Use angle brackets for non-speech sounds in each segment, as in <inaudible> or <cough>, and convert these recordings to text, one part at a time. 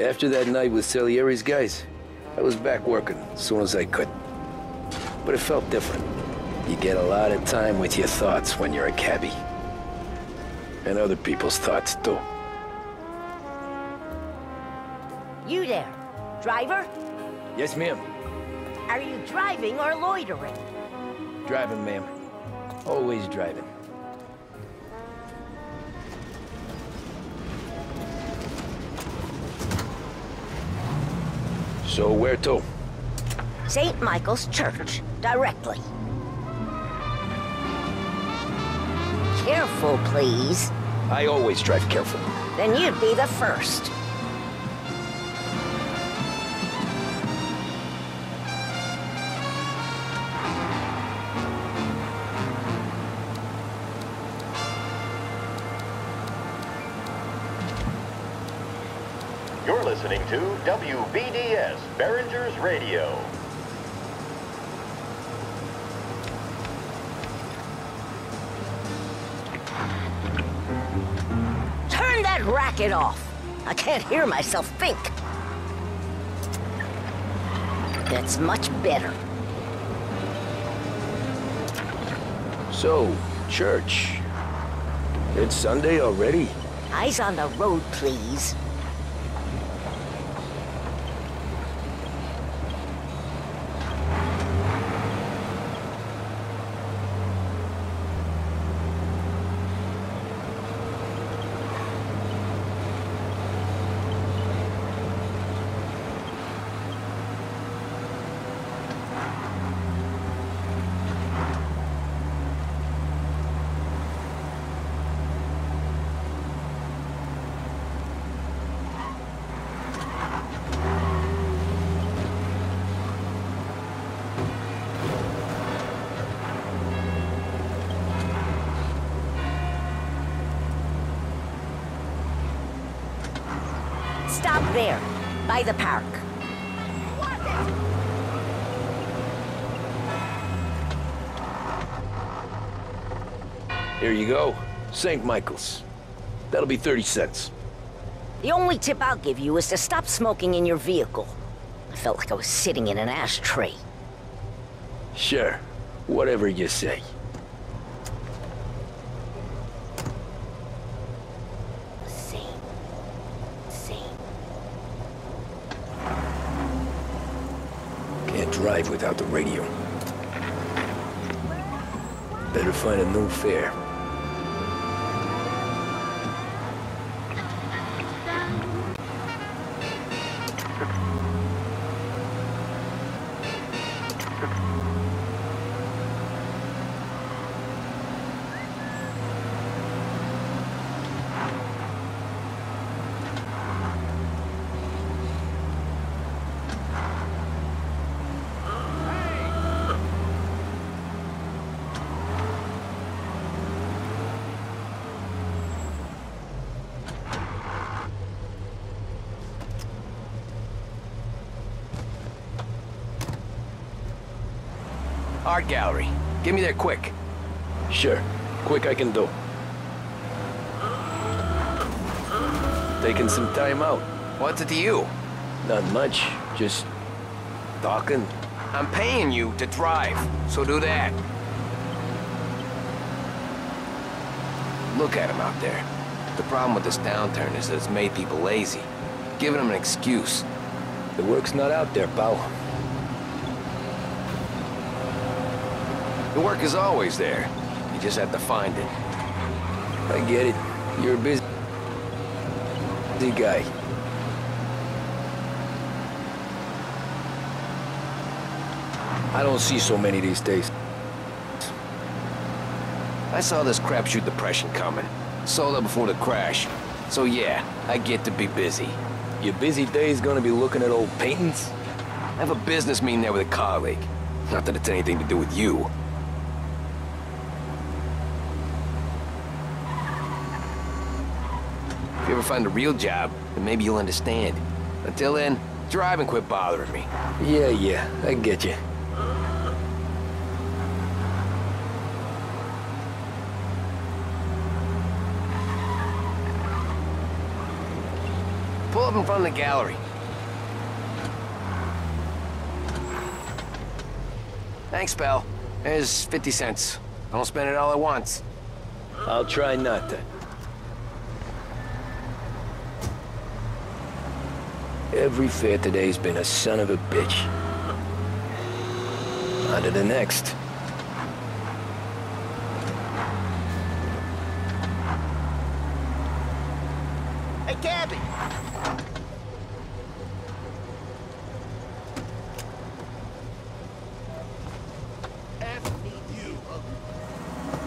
After that night with Salieri's guys, I was back working as soon as I could. But it felt different. You get a lot of time with your thoughts when you're a cabbie. And other people's thoughts, too. You there. Driver? Yes, ma'am. Are you driving or loitering? Driving, ma'am. Always driving. So where to? St. Michael's Church, directly. Careful, please. I always drive careful. Then you'd be the first. Listening to WBDS Behringer's Radio. Turn that racket off. I can't hear myself think. That's much better. So, church. It's Sunday already? Eyes on the road, please. Stop there, by the park. Here you go. St. Michael's. That'll be 30 cents. The only tip I'll give you is to stop smoking in your vehicle. I felt like I was sitting in an ashtray. Sure. Whatever you say. Without the radio. Better find a new fare. Art gallery. Get me there quick. Sure. Quick I can do. Taking some time out. What's it to you? Not much. Just talking. I'm paying you to drive, so do that. Look at him out there. The problem with this downturn is that it's made people lazy. Giving them an excuse. The work's not out there, pal. The work is always there. You just have to find it. I get it. You're a busy, guy. I don't see so many these days. I saw this crapshoot depression coming. Sold out before the crash. So yeah, I get to be busy. Your busy days gonna be looking at old paintings? I have a business meeting there with a colleague. Not that it's anything to do with you. You ever find a real job, then maybe you'll understand. Until then, drive and quit bothering me. Yeah, yeah, I get you. Pull up in front of the gallery. Thanks, pal. There's 50 cents. Don't spend it all at once. I'll try not to. Every fare today's been a son of a bitch. On to the next. Hey, Gabby!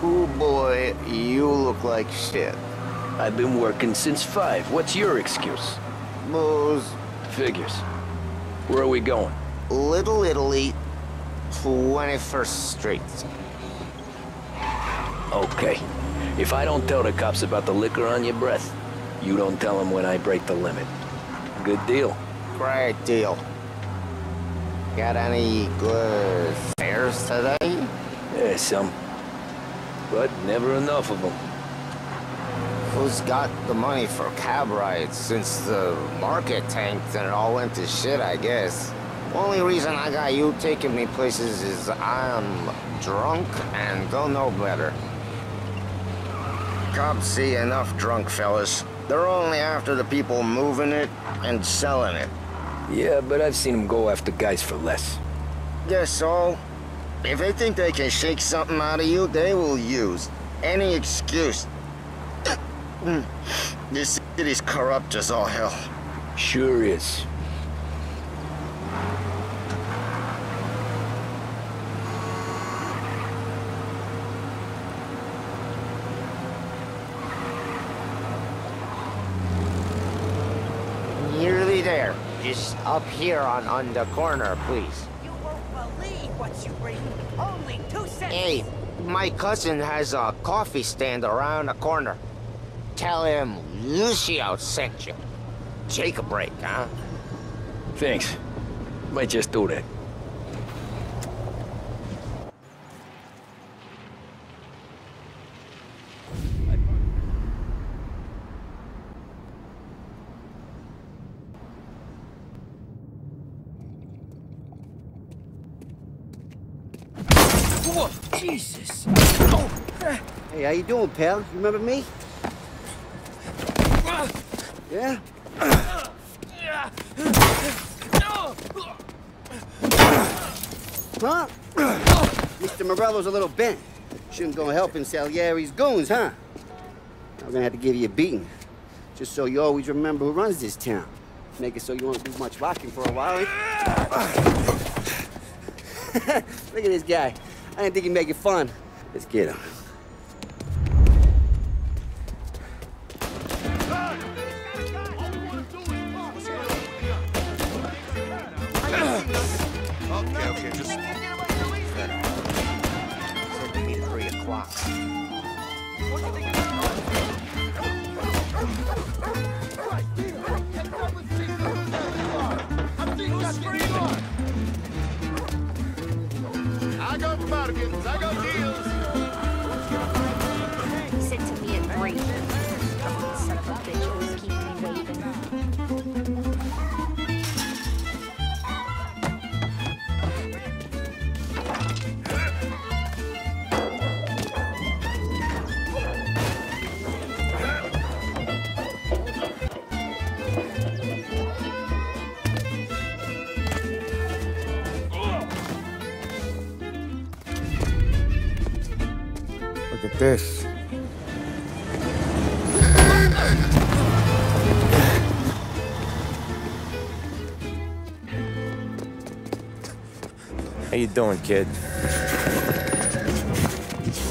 Oh boy, you look like shit. I've been working since five. What's your excuse? Booze, Figures. Where are we going? Little Italy, 21st Street. Okay. If I don't tell the cops about the liquor on your breath, you don't tell them when I break the limit. Good deal. Great deal. Got any good fares today? Yeah, some. But never enough of them. Who's got the money for cab rides since the market tanked and it all went to shit, I guess? Only reason I got you taking me places is I'm drunk and don't know better. Cops see enough drunk fellas. They're only after the people moving it and selling it. Yeah, but I've seen them go after guys for less. Guess so. If they think they can shake something out of you, they will use any excuse. Hmm. this city's corrupt as all hell. Sure is. Nearly there. Just up here on, on the corner, please. You won't believe what you bring. Only two cents. Hey, my cousin has a coffee stand around the corner. Tell him Lucio sent you. Take a break, huh? Thanks. Might just do that. Whoa, Jesus. Hey, how you doing, pal? You remember me? Yeah? Huh? Mr. Morello's a little bent. Shouldn't go helping Salieri's goons, huh? I'm gonna have to give you a beating. Just so you always remember who runs this town. Make it so you won't do much rocking for a while. eh? <laughs> Look at this guy. I didn't think he'd make it fun. Let's get him. Okay, okay, just... Said to me at 3 o'clock. I got bargains, I got deals. Sit to me at three. Son of a bitch, this. How you doing, kid?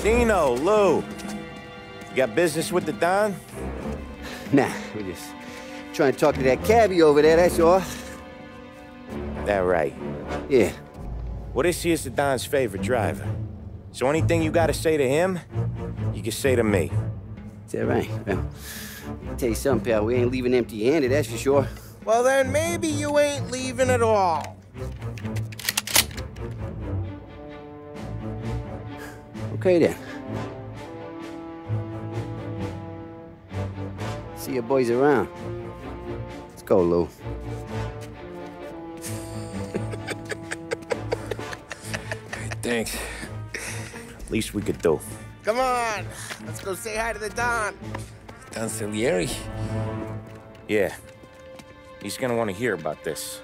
Dino, Lou. You got business with the Don? Nah, we're just trying to talk to that cabbie over there, that's all. That right. Yeah. Well, this here's the Don's favorite driver. So anything you gotta say to him, you say to me. Is that right? Well, I'll tell you something, pal. We ain't leaving empty-handed, that's for sure. Well, then maybe you ain't leaving at all. Okay, then. See you boys around. Let's go, Lou. Thanks. At least we could do. Come on, let's go say hi to the Don. Don Salieri? Yeah. He's gonna want to hear about this.